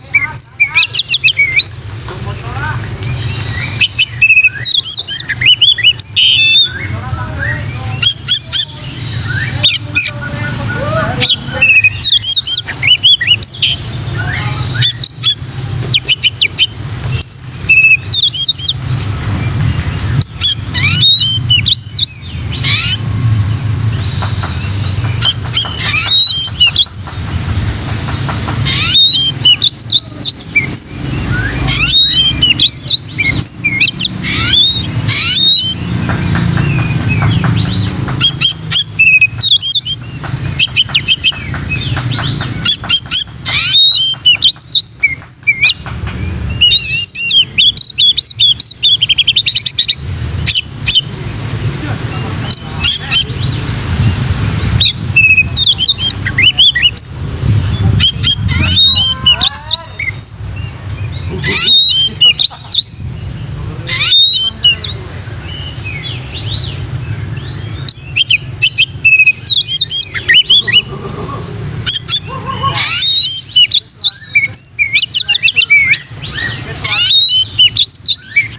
Thank you. Yeah. you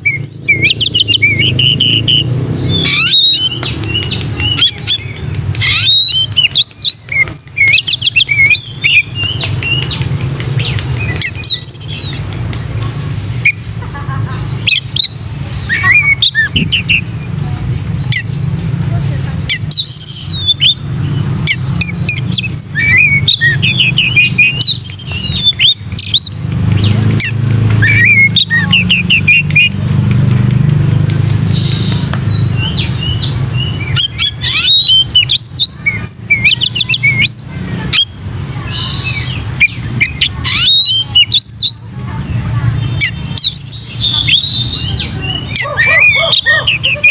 you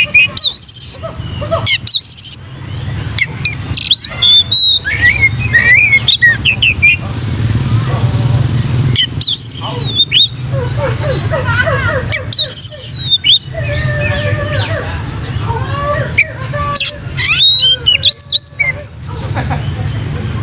ハハハハ。